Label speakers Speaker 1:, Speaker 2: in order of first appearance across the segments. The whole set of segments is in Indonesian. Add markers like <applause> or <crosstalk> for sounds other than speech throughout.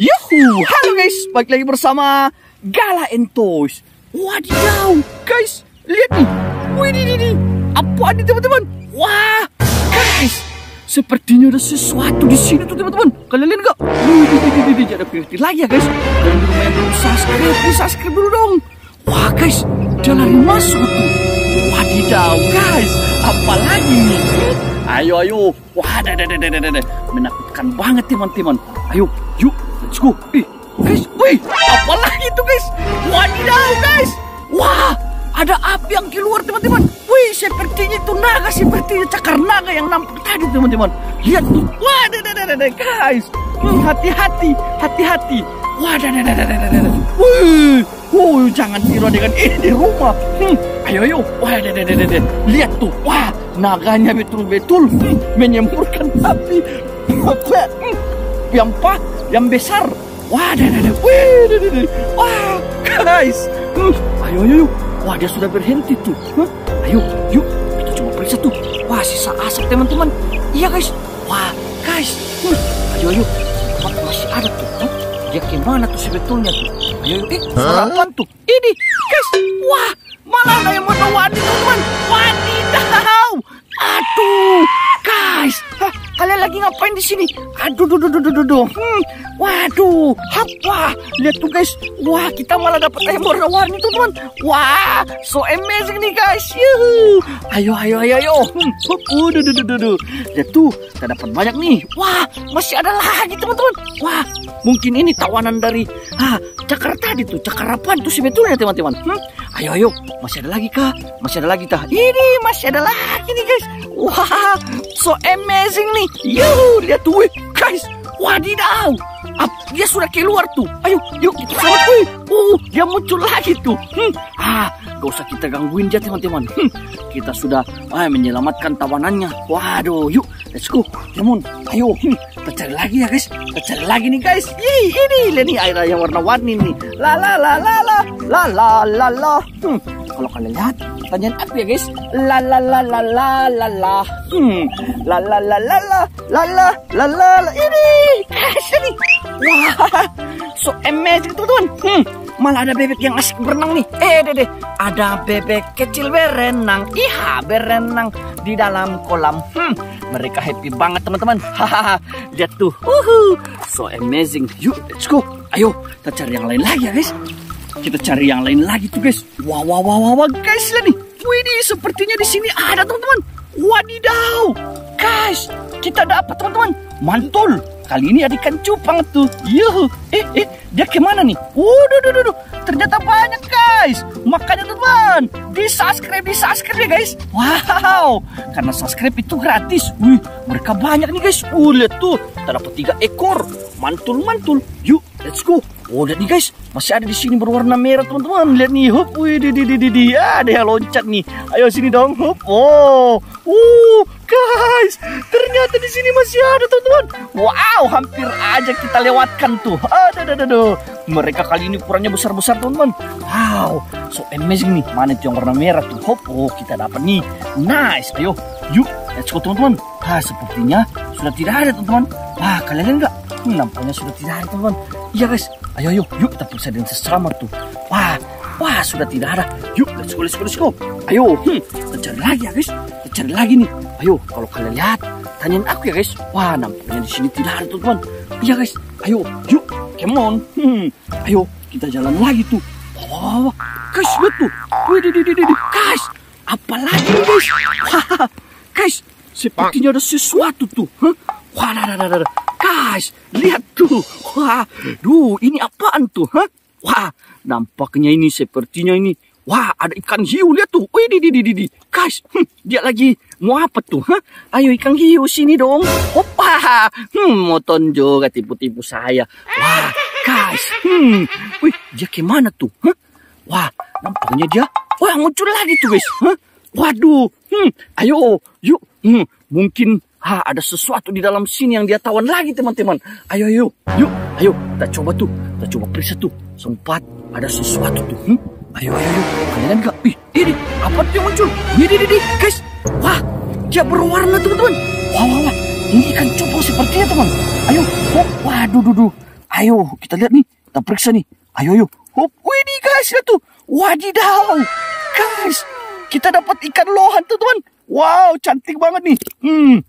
Speaker 1: Yuhu, halo guys, balik lagi bersama Gala Entoys. Wadidaw, guys, lihat nih. Wih, ini, apa nih teman-teman? Wah, guys, sepertinya ada sesuatu di sini tuh teman-teman. Kalian lihat nggak? Ini, ada pengerti lagi ya guys. Dulu main belum subscribe, di subscribe dulu dong. Wah guys, dia lari masuk tuh. Wadidaw, guys, apa lagi nih? Ayo, ayo. Wah, dah, dah, dah, dah. Menakutkan banget teman-teman. Ayo, yuk, let's go. Ih, guys, wih, apa lagi tuh guys? Wadidaw, guys. Wah, ada api yang keluar teman-teman. Wih, sepertinya itu naga, sepertinya cakar naga yang nampak tadi teman-teman. Lihat tuh. Wah, guys. Hmm, hati-hati, hati-hati. Wah. Wih, Wuh, jangan tiru dengan ini di rumah. Hmm, ayo, ayo. Wah. Lihat tuh. Wah, naganya betul-betul hmm, menyemburkan api. Hmm, yang pak, yang besar. Wah, dah, dah, dah. Wih, dah, dah, dah. Wah, guys. Hmm, ayo, ayo, ayo. Wah, dia sudah berhenti tuh. Huh? Ayo, yuk. Kita coba periksa tuh. Wah, sisa asap teman-teman. Iya, guys. Wah, guys. Hmm, ayo, ayo. Tempat masih ada tuh. Huh? Dia gimana tuh sebetulnya tuh? Ayo, ayo. Eh, suara apaan tuh? Ini, guys. Wah, malah ada yang mau wadi teman-teman. Wadidaw. Aduh, guys. Hah, kalian lagi ngapain di sini? Aduh, duh, duh, duh, duh, duh. Hmm, waduh, apa? Lihat tuh guys. Wah, kita malah dapat ayam warna-warni tuh teman. Wah, so amazing nih guys. Yuhu. Ayo, ayo, ayo, ayo. Hmm, hup, uh, duh, duh, duh, duh, duh. Lihat tuh, kita dapat banyak nih. Wah, masih ada lagi teman-teman. Wah, mungkin ini tawanan dari ah, cakar tadi tuh. Cakar apaan tuh sebetulnya teman-teman? Hmm? Ayo, ayo. Masih ada lagi kah? Masih ada lagi kah? Ini masih ada lagi nih guys. Wah, so amazing nih. Yuh, lihat tuh, guys. Wadidaw. Ap, dia sudah keluar tuh. Ayo, yuk kita selamat. Wih. Uh, oh, dia muncul lagi tuh. Hmm. Ah, gak usah kita gangguin dia teman-teman. Hmm. Kita sudah ay, menyelamatkan tawanannya. Waduh, yuk. Let's go. Namun, ayo. Hmm. Kita cari lagi ya guys. Kita cari lagi nih guys. Ih, ini. Ini yang warna-warni nih. La la la la la. La la la la. Hmm. Kalau kalian lihat, tanyain apa ya guys? La la la la la la la. Hmm. La la la la la la la la la la. Ini, ini. Wah, so amazing teman-teman. Hmm. Malah ada bebek yang asik berenang nih. Eh, deh, deh. Ada bebek kecil berenang. Iya, berenang di dalam kolam. Hmm. Mereka happy banget teman-teman. Hahaha. Lihat tuh. Uhu. So amazing. Yuk, let's go. Ayo, kita cari yang lain lagi ya guys. Kita cari yang lain lagi tuh guys. Wah, wah, wah, wah, wah. guys lihat nih. Wih, sepertinya di sini ada teman-teman. Wadidaw. Guys, kita dapat teman-teman. Mantul. Kali ini ada ikan cupang tuh. Yuhu. Eh, eh, dia ke mana nih? Waduh, duh, duh, duh. Ternyata banyak guys. Makanya teman, di subscribe, di subscribe ya guys. Wow, karena subscribe itu gratis. Wih, mereka banyak nih guys. Uh, lihat tuh, kita dapat tiga ekor. Mantul, mantul. Yuk, let's go. Oh, lihat nih guys, masih ada di sini berwarna merah teman-teman. Lihat nih, hop, wih, di, di, di, di, di. Ada yang loncat nih. Ayo sini dong, hop. Oh, uh, guys, ternyata di sini masih ada teman-teman. Wow, hampir aja kita lewatkan tuh. Aduh, aduh, aduh. Mereka kali ini ukurannya besar-besar teman-teman. Wow, so amazing nih. Mana yang warna merah tuh? Hop, oh kita dapat nih. Nice, ayo, yuk, let's go teman-teman. Ah, sepertinya sudah tidak ada teman-teman. Wah, kalian lihat nggak? Hmm, nampaknya sudah tidak ada teman-teman. Iya guys, ayo, ayo, yuk kita periksa dengan sesama tuh. Wah, wah sudah tidak ada. Yuk, let's go, let's go, let's go. Ayo, hmm, kita cari lagi ya guys. Kita cari lagi nih. Ayo, kalau kalian lihat, tanyain aku ya guys. Wah, nampaknya di sini tidak ada teman-teman. Iya guys, ayo, yuk, come on. Hmm, ayo, kita jalan lagi tuh. Wah, wah, wah, guys, lihat tuh. Wih, di, di, di, di, guys, apa lagi nih, guys? <laughs> Wah, guys, sepertinya ada sesuatu tuh. Hah? Wah, dah, dah, dah, dah. Guys, lihat tuh. Wah, duh, ini apaan tuh? Hah? Wah, nampaknya ini sepertinya ini. Wah, ada ikan hiu lihat tuh. Wih, di, di, di, di. Guys, hmm, dia lagi mau apa tuh? Hah? Ayo ikan hiu sini dong. Opa, hmm, mau tonjok tipu-tipu saya. Wah, guys, hmm, wih, dia ke mana tuh? Hah? Wah, nampaknya dia. Wah, muncul lagi tuh guys. Hah? Waduh, hmm, ayo, yuk, hmm, mungkin ha, ada sesuatu di dalam sini yang dia tawan lagi teman-teman. Ayo, ayo, yuk, ayo, kita coba tuh, kita coba periksa tuh. Sempat ada sesuatu tuh. Hmm? Ayo, ayo, ayo, kalian enggak? Ih, ini apa tuh yang muncul? Ini, ini, ini, guys, wah, dia berwarna teman-teman. Wah, wah, wah, ini ikan cupang sepertinya teman. Ayo, oh, waduh, duh, duh. Ayo, kita lihat nih. Kita periksa nih. Ayo, ayo. Hop, wih nih guys, lihat tuh. Wadidaw. Guys, kita dapat ikan lohan tuh teman. Wow, cantik banget nih. Hmm,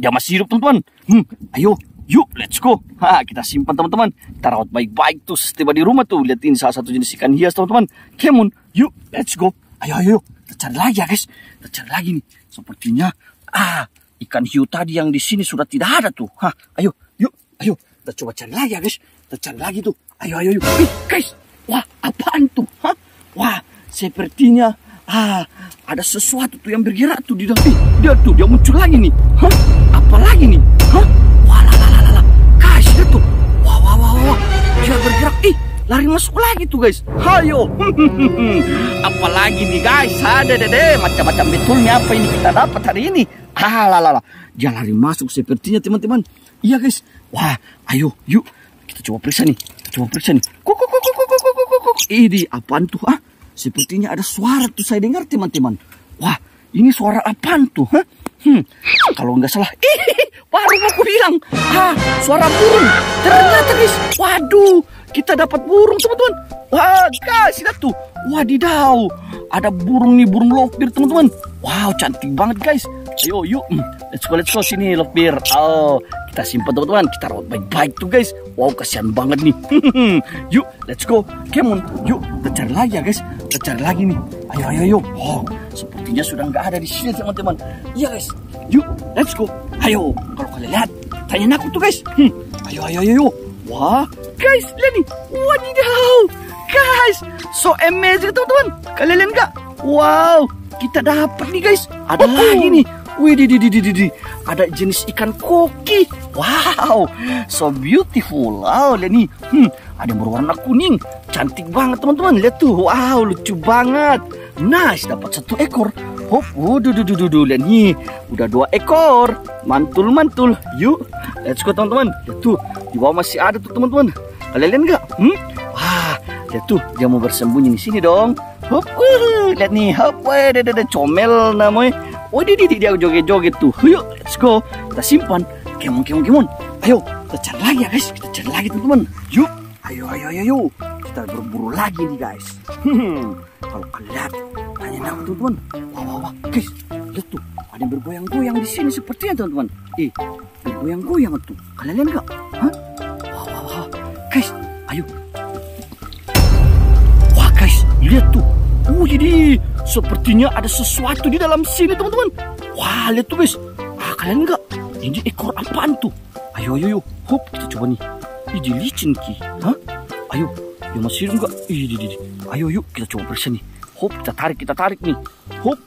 Speaker 1: dia masih hidup teman-teman. Hmm, ayo, yuk, let's go. Ha, kita simpan teman-teman. Kita rawat baik-baik tuh. Setiba di rumah tuh, lihat ini salah satu jenis ikan hias teman-teman. Kemon, yuk, let's go. Ayo, ayo. Kita cari lagi ya guys. Kita cari lagi nih. Sepertinya, ah, ikan hiu tadi yang di sini sudah tidak ada tuh. Hah, ayo, yuk, ayo. Kita coba cari lagi ya guys. Kita cari lagi tuh. Ayo, ayo, ayo. Eh, guys, wah, apaan tuh? Hah? Wah, sepertinya ah ada sesuatu tuh yang bergerak tuh di dalam. Eh, dia tuh dia muncul lagi nih. Hah? Apa lagi nih? Hah? Guys, dia tuh. Wah, wah, wah, wah. Dia bergerak. Ih, lari masuk lagi tuh guys. Hayo. <laughs> Apalagi nih guys. Ada deh macam-macam betulnya apa ini kita dapat hari ini. Ah, lah, lah. Dia lari masuk sepertinya teman-teman. Iya guys. Wah, ayo, yuk. Kita coba periksa nih. Kita coba periksa nih. Kuk, kuk, kuk, kuk, kuk, kuk, kuk. Ini apaan tuh? Ah, sepertinya ada suara tuh saya dengar teman-teman. Wah, ini suara apaan tuh? Hah? Hmm, kalau nggak salah, ih, baru aku bilang, ah, suara burung. Ternyata guys, waduh, kita dapat burung teman-teman. Wah, guys, lihat tuh, wadidaw, ada burung nih, burung lovebird teman-teman. Wow, cantik banget guys. Ayo, yuk, hmm, let's go, let's go sini lovebird. Oh, kita simpan teman-teman, kita rawat baik-baik tuh guys. Wow, kasihan banget nih. <laughs> yuk, let's go, come yuk, kita cari lagi ya guys. Kita cari lagi nih. Ayo, ayo, ayo. Oh, sepertinya sudah nggak ada di sini teman-teman. Iya guys, yuk, let's go. Ayo, kalau kalian lihat, tanya aku tuh guys. Hmm, ayo, ayo, ayo, ayo. Wah, guys, lihat nih. Wadidaw, guys, so amazing teman-teman. Kalian lihat nggak? Wow, kita dapat nih guys. Ada lagi nih. Wih, di, di, di, di, di. Ada jenis ikan koki. Wow, so beautiful. Wow, lihat nih. Hmm, ada yang berwarna kuning. Cantik banget teman-teman. Lihat tuh. Wow, lucu banget. Nice, dapat satu ekor. Hop, waduh, duh, duh, duh, duh. Lihat nih. Udah dua ekor. Mantul, mantul. Yuk, let's go teman-teman. Lihat tuh. Di bawah masih ada tuh teman-teman. Kalian lihat nggak? Hmm? Wah, lihat tuh. Dia mau bersembunyi di sini dong. Hop, wuh, lihat nih. Hop, ada, comel namanya. Oh, dia, dia joget-joget tuh. Yuk, let's go. Kita simpan. Kemon, kemon, kemon. Ayo, kita cari lagi ya guys. Kita cari lagi teman-teman. Yuk, ayo, ayo, ayo, ayo. Kita berburu lagi nih guys. Hmm, kalau kalian tanya aku teman-teman. Wah, wah, wah, guys, lihat tuh. Ada yang bergoyang-goyang di sini sepertinya teman-teman. Eh, bergoyang-goyang tuh. Kalian lihat nggak? Hah? Wah, wah, wah. Guys, ayo. Wah, guys, lihat tuh. Oh, jadi sepertinya ada sesuatu di dalam sini teman-teman. Wah, lihat tuh guys. Ah, kalian nggak? Ini ekor apaan tuh? Ayo, ayo, ayo. Hop, kita coba nih. Ini licin ki. Hah? Ayo, yang masih hidup nggak? Ih. Ayo, yuk kita coba periksa nih. Hop, kita tarik, kita tarik nih. Hop.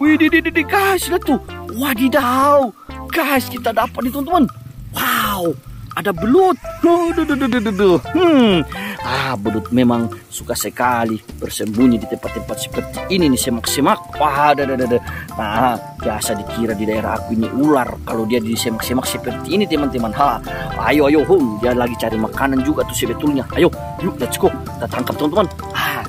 Speaker 1: Wih, di, di, di, di. guys, lihat tuh. Wadidaw. Guys, kita dapat nih teman-teman. Wow, ada belut. Duh, duh, duh. Hmm. Ah, belut memang suka sekali bersembunyi di tempat-tempat seperti ini nih semak-semak. Wah, dah, dah, dah. Nah, biasa dikira di daerah aku ini ular. Kalau dia di semak-semak seperti ini teman-teman. Ha, ayo, ayo, hum. Dia lagi cari makanan juga tuh sebetulnya. Ayo, yuk, let's go. Kita tangkap teman-teman. Ah,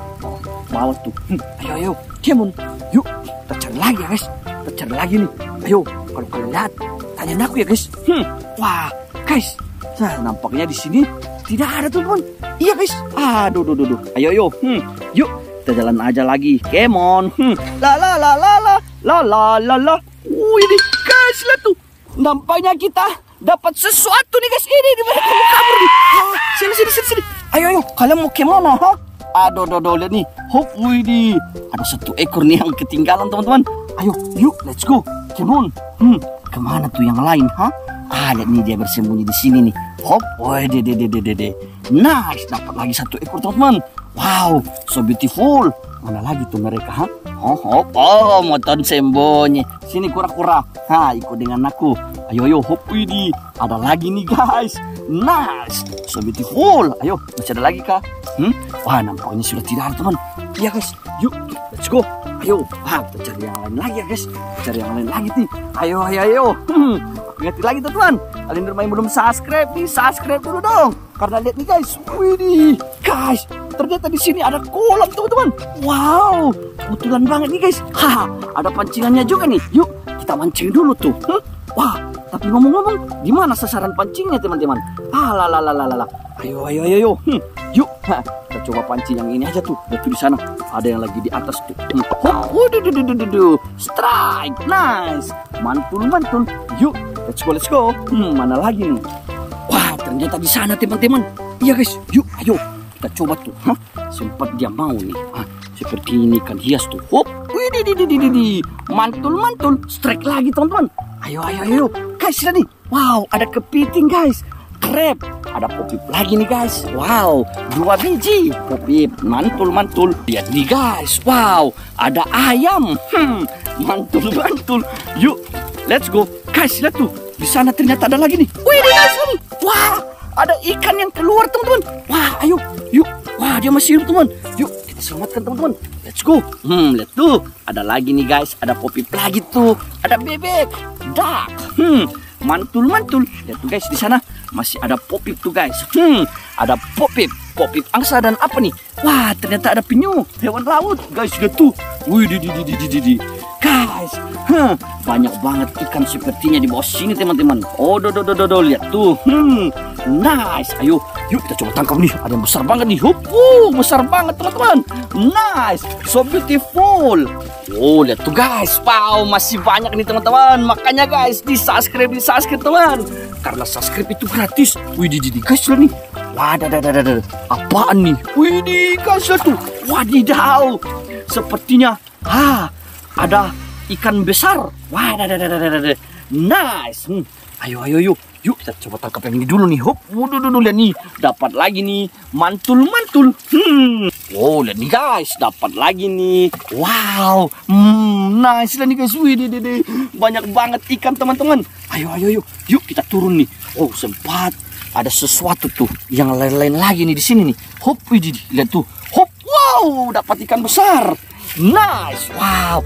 Speaker 1: mau tuh. Hmm, ayo, ayo, Kemon. Yuk, kita cari lagi ya guys. Kita cari lagi nih. Ayo, kalau kalian lihat, tanya aku ya guys. Hmm, wah, guys. Nah, nampaknya di sini tidak ada teman-teman. Iya guys. Aduh, duh, duh, duh. Ayo, ayo. Hmm, yuk kita jalan aja lagi. Come on. Hmm. La la la la la la la la la. Wih, ini guys lihat tuh. Nampaknya kita dapat sesuatu nih guys. Ini di mana kamu kabur nih? Ah, sini sini sini sini. Ayo ayo. Kalian mau ke mana? Ha? Aduh, aduh, aduh, lihat nih. Hop, wih nih. Ada satu ekor nih yang ketinggalan teman-teman. Ayo, yuk, let's go. Come on. Hmm, ke mana tuh yang lain? Ha? Lihat nih dia bersembunyi di sini nih. Hop, woi, dede, dede, dede. Nice, dapat lagi satu ekor teman-teman. Wow, so beautiful. Mana lagi tuh mereka, ha? Oh, hop, oh, moton sembunyi. Sini kura-kura. Ha, ikut dengan aku. Ayo, ayo, hop, widih. Ada lagi nih, guys. Nice, so beautiful. Ayo, masih ada lagi kah? Hmm? Wah, nampaknya sudah tidak ada, teman. Iya, guys. Yuk, let's go. Ayo, ah, cari yang lain lagi ya, guys. Cari yang lain lagi nih. Ayo, ayo, ayo. Hmm, ingat lagi teman-teman. Kalian bermain belum subscribe nih, subscribe dulu dong. Karena lihat nih guys, widih, guys, ternyata di sini ada kolam teman-teman. Wow, kebetulan banget nih guys. <laughs> Haha, ada pancingannya juga nih. Yuk, kita mancing dulu tuh. Huh? Wah, tapi ngomong-ngomong, di mana sasaran pancingnya teman-teman? Ah, lah. Ayo, ayo, ayo, ayo. Hmm, yuk, ha, kita coba pancing yang ini aja tuh. Tuh di sana. Ada yang lagi di atas tuh. Hmm. Hop, waduh, duh, duh, duh, duh, duh. Strike, nice. Mantul, mantul. Yuk, let's go, let's go. Hmm, mana lagi nih? Wah, ternyata di sana teman-teman. Iya guys, yuk, ayo. Kita coba tuh. Hah, sempat dia mau nih. Ah, seperti ini kan hias tuh. Hop. Mantul, mantul. Strike lagi teman-teman. Ayo, ayo, ayo. Guys, nih. Wow, ada kepiting guys. Krep. Ada popip lagi nih guys. Wow, dua biji popip. Mantul, mantul. Lihat nih guys. Wow, ada ayam. Hmm, mantul, mantul. Yuk, let's go. Guys, lihat tuh. Di sana ternyata ada lagi nih. Wih, guys. Wah, ada ikan yang keluar teman-teman. Wah, ayo, yuk. Wah, dia masih hidup teman. Yuk, kita selamatkan teman-teman. Let's go. Hmm, lihat tuh. Ada lagi nih guys. Ada popip lagi tuh. Ada bebek. Duck. Hmm, mantul mantul. Lihat tuh guys di sana masih ada popip tuh guys. Hmm, ada popip, popip angsa dan apa nih? Wah, ternyata ada penyu, hewan laut. Guys, lihat tuh. Wih, di di di di di di. Guys, huh, banyak banget ikan sepertinya di bawah sini teman-teman. Oh, do do do do lihat tuh. Hmm, nice. Ayo, yuk kita coba tangkap nih. Ada yang besar banget nih. Hup, uh, besar banget teman-teman. Nice, so beautiful. Oh, lihat tuh guys. Wow, masih banyak nih teman-teman. Makanya guys, di subscribe, di subscribe teman. Karena subscribe itu gratis. Wih, di, di, guys lihat nih. Wadah, apaan nih? Wih, di guys lihat tuh. Wadidaw. Sepertinya, ah, ada ikan besar. Wadah, nice. Hmm. Ayo, ayo, yuk. Yuk kita coba tangkap yang ini dulu nih. Hop, waduh, waduh, lihat nih. Dapat lagi nih. Mantul, mantul. Hmm. Oh, lihat nih guys. Dapat lagi nih. Wow. Hmm, nice lah nih guys. Wih, di, di. Banyak banget ikan teman-teman. Ayo, ayo, yuk. Yuk kita turun nih. Oh, sempat ada sesuatu tuh yang lain-lain lagi nih di sini nih. Hop, wih, lihat tuh. Hop, wow, dapat ikan besar. Nice. Wow.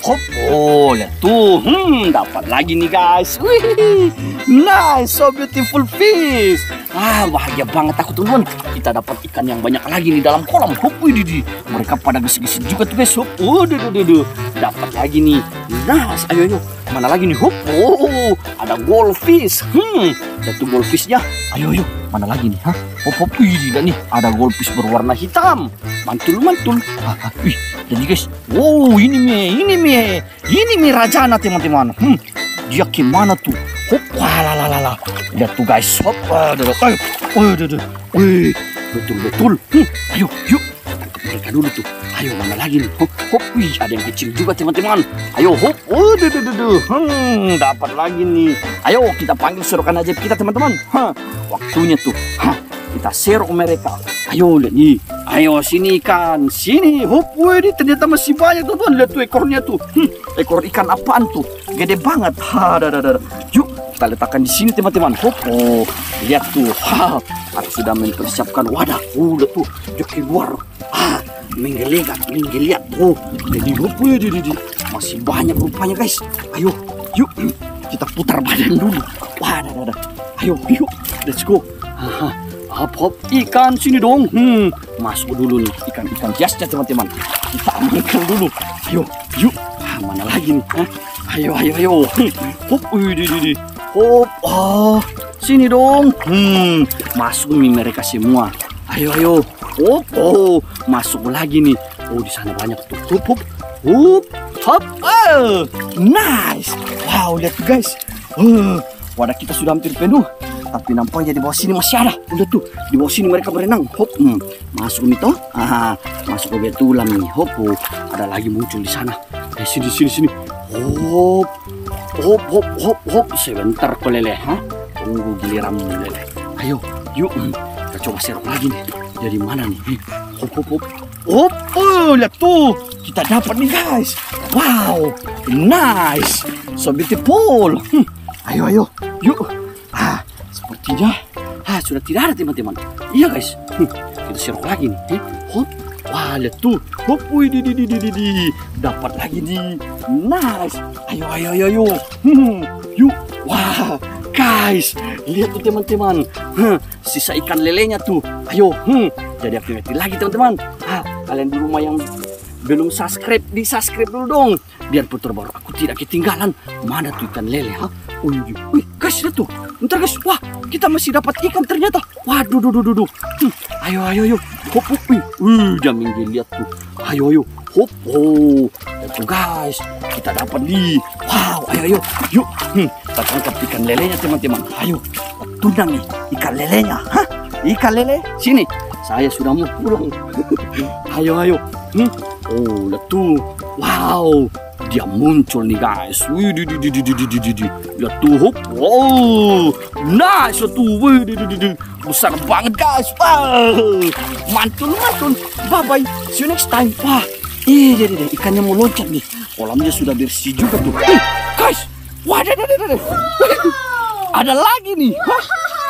Speaker 1: Hop, oh lihat tuh, hmm dapat lagi nih guys. Wih, nice, so beautiful fish. Ah bahagia banget aku teman. Kita dapat ikan yang banyak lagi di dalam kolam. Hop, wih, di, mereka pada gesek-gesek juga tuh guys. Hop, oh, duh, duh, duh. dapat lagi nih. Nice, ayo ayo. Mana lagi nih? Hop, oh ada goldfish. Hmm, lihat tuh goldfishnya. Ayo ayo. Mana lagi nih? Hah? Hop, hop, wih, tidak nih. Ada goldfish berwarna hitam. Mantul, mantul. Ah, <laughs> wih, jadi guys, wow ini mie, ini mie, ini mie rajana teman-teman. Hmm, dia gimana tuh? Hop, wala la la la. Lihat tuh guys, hop, ada, ayo, ayo, ayo, wih, betul betul. Hmm, ayo, yuk, mereka dulu tuh. Ayo mana lagi nih? Hop, hop, wih, ada yang kecil juga teman-teman. Ayo, hop, oh, duh, duh, duh. Hmm, dapat lagi nih. Ayo kita panggil serokan aja kita teman-teman. Waktunya tuh. Hah, kita serok mereka. Ayo lihat nih. Ayo sini ikan, sini. Hop, wih, ini ternyata masih banyak teman. Lihat tuh ekornya tuh. Hmm, ekor ikan apaan tuh? Gede banget. Ha, dah, dah, dah. Yuk kita letakkan di sini teman-teman. Hop, oh, lihat tuh. Ha, aku sudah mempersiapkan wadah. Oh, lihat tuh, dia keluar. Ah, menggeliat, menggeliat. Oh, jadi hop, wih, di, di. Masih banyak rupanya guys. Ayo, yuk kita putar badan dulu. Wah, dah, dah, dah. Ayo, yuk, let's go. Haha. Hop hop ikan sini dong. Hmm, masuk dulu nih ikan-ikan hiasnya teman-teman. Kita amankan dulu. Ayo, yuk. Ah, mana lagi nih? Hah? Ayo, ayo, ayo. <laughs> Hop, di, di, di. Hop, oh, sini dong. Hmm, masuk nih mereka semua. Ayo, ayo. Hop, oh, masuk lagi nih. Oh, di sana banyak tuh. Hop, hop, hop, hop. Oh, nice. Wow, lihat guys. Uh, wadah kita sudah hampir penuh tapi nampaknya di bawah sini masih ada. Udah tuh, di bawah sini mereka berenang. Hop, hmm. masuk nih toh. Ah, masuk ke betulan nih. Hop, oh. ada lagi muncul di sana. Eh, sini, sini, sini. Hop, hop, hop, hop, hop. Sebentar kok lele, ha? Tunggu giliran lele. Ayo, yuk. Hmm. Kita coba serok lagi nih. Dari mana nih? Hmm. Hop, hop, hop. Hop, oh, lihat tuh. Kita dapat nih guys. Wow, nice. So beautiful. Hmm. Ayo, ayo, yuk. Ah, sepertinya ah, sudah tidak ada teman-teman. Iya guys, hmm, kita serok lagi nih. Eh, hop, wah lihat tuh, hop, wih, di, di, di, di, di, di. dapat lagi nih. Nice. Ayo, ayo, ayo, ayo. Hmm, yuk, wah, guys, lihat tuh teman-teman. Hmm, sisa ikan lelenya tuh. Ayo, hmm, jadi aktiviti lagi teman-teman. Ah, kalian di rumah yang belum subscribe, di subscribe dulu dong. Biar putar baru aku tidak ketinggalan. Mana tuh ikan lele, ha? Wih, wih, guys, lihat tuh. Ntar guys, wah, kita masih dapat ikan ternyata. Waduh, duh, duh, duh, duh. Hmm, ayo, ayo, ayo. Hop, hop, wih. Wih, minggir lihat tuh. Ayo, ayo. Hop, oh. Itu guys, kita dapat nih. Wow, ayo, ayo. Yuk, hmm, kita tangkap ikan lelenya teman-teman. Ayo, tunang nih ikan lelenya. Hah? Ikan lele, sini. Saya sudah mau pulang. <laughs> ayo, ayo. Hmm. Oh, lihat tuh. Wow, dia muncul nih guys. Wih, di, di, di, di, di, di, di. Ya tuh, hop. Wow, nice ya tuh. Wih, di, di, di, di. besar banget guys. Mantul mantul. Bye bye, see you next time. Wah, iya deh, deh, ikannya mau loncat nih. Kolamnya sudah bersih juga tuh. Eh, guys, wah, ada, ada, ada, ada. lagi nih.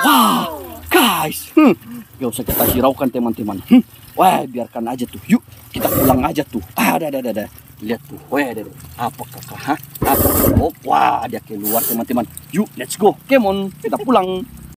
Speaker 1: Wah, guys, hmm. gak usah kita hiraukan teman-teman. Hmm. Wah, biarkan aja tuh. Yuk, kita pulang aja tuh. Ah, ada, ada, ada. Lihat tuh. Wah, ada, ada. Apa kakak? Hah? Apa? Oh, wah, dia keluar teman-teman. Yuk, let's go. Come on, kita pulang.